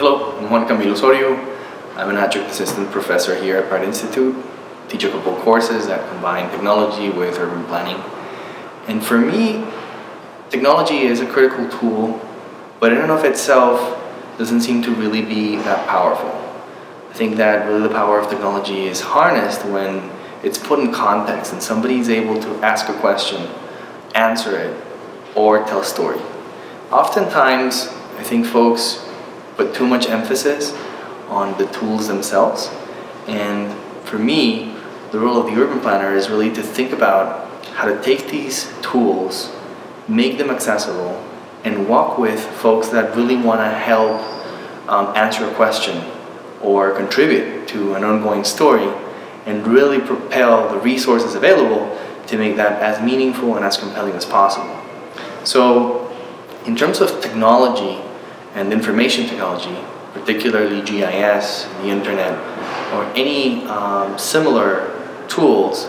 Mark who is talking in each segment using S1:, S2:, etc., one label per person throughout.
S1: Hello, I'm Juan Camilo Osorio. I'm an adjunct assistant professor here at Pratt Institute. Teach a couple courses that combine technology with urban planning. And for me, technology is a critical tool, but in and of itself doesn't seem to really be that powerful. I think that really the power of technology is harnessed when it's put in context and somebody is able to ask a question, answer it, or tell a story. Oftentimes, I think folks put too much emphasis on the tools themselves. And for me, the role of the urban planner is really to think about how to take these tools, make them accessible, and walk with folks that really want to help um, answer a question or contribute to an ongoing story and really propel the resources available to make that as meaningful and as compelling as possible. So in terms of technology, and information technology, particularly GIS, the internet, or any um, similar tools,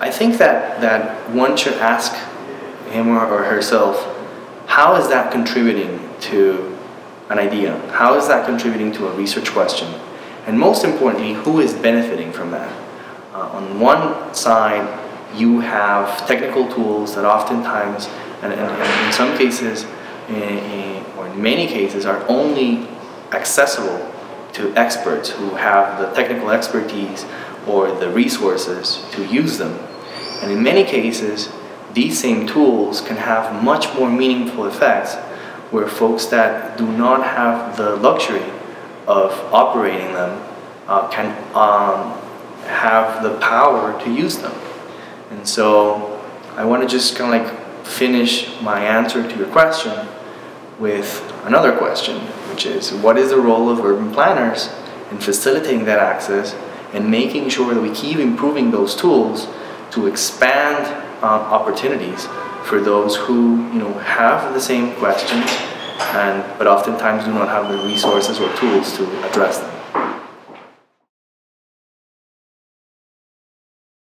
S1: I think that, that one should ask him or, herself, how is that contributing to an idea? How is that contributing to a research question? And most importantly, who is benefiting from that? Uh, on one side, you have technical tools that oftentimes, and, and, and in some cases, in, or in many cases, are only accessible to experts who have the technical expertise or the resources to use them. And in many cases, these same tools can have much more meaningful effects where folks that do not have the luxury of operating them uh, can um, have the power to use them. And so I want to just kind of like finish my answer to your question with another question, which is what is the role of urban planners in facilitating that access and making sure that we keep improving those tools to expand uh, opportunities for those who you know have the same questions and but oftentimes do not have the resources or tools to address them.